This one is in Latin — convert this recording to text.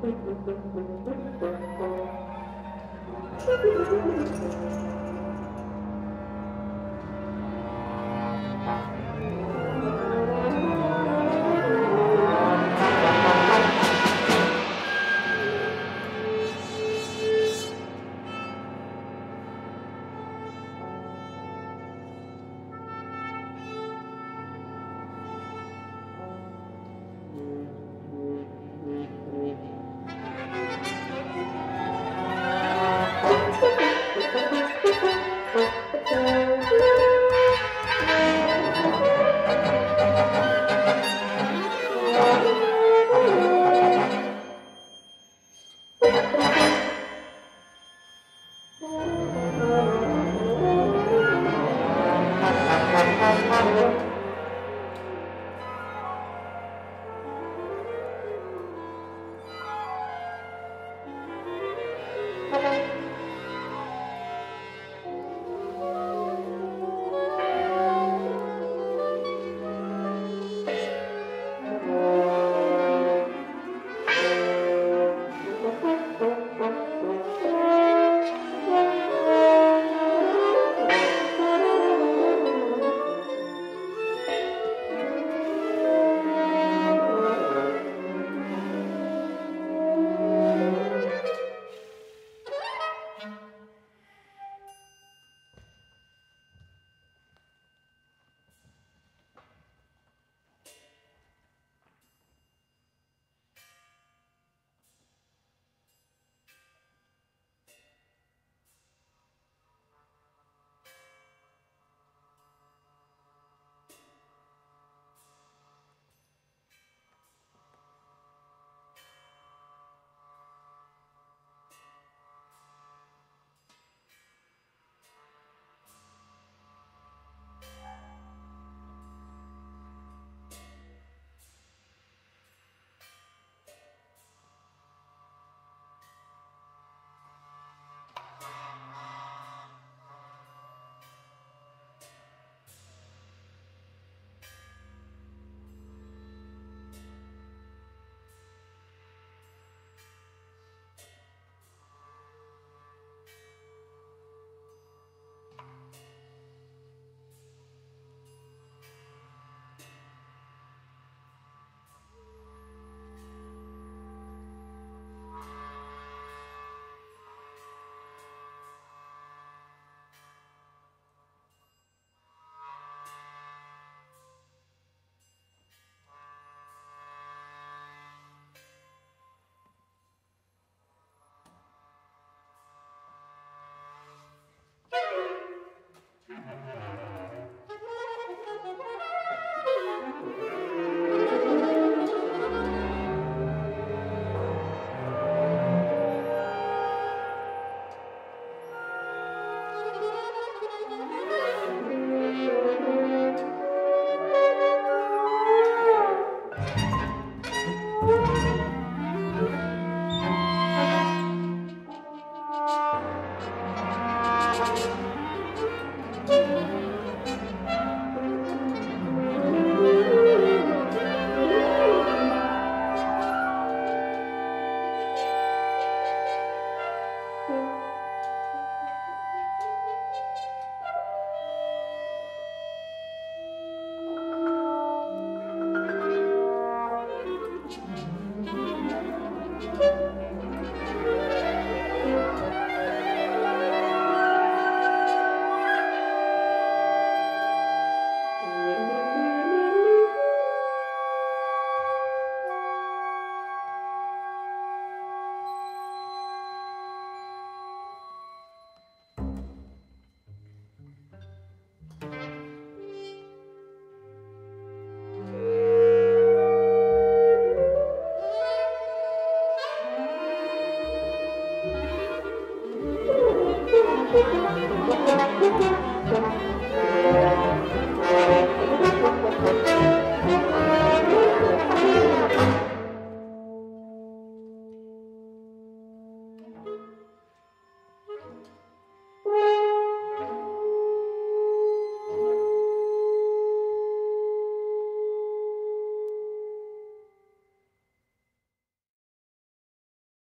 ut ut Thank you. Thank you.